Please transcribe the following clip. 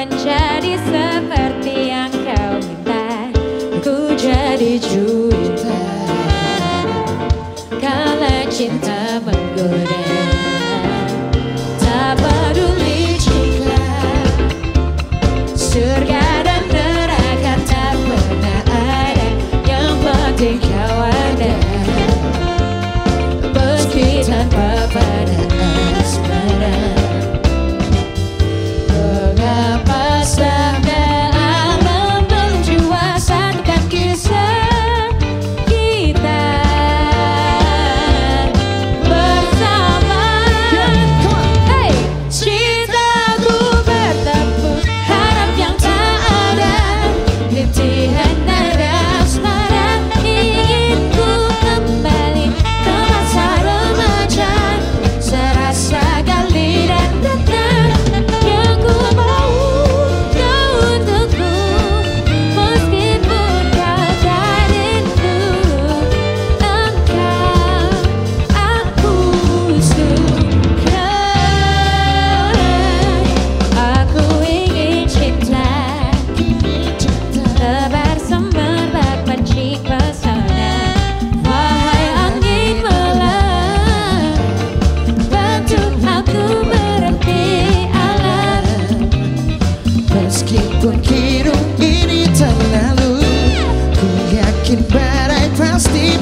menjadi seperti Meskipun hidup ini terlalu Ku yakin badai pasti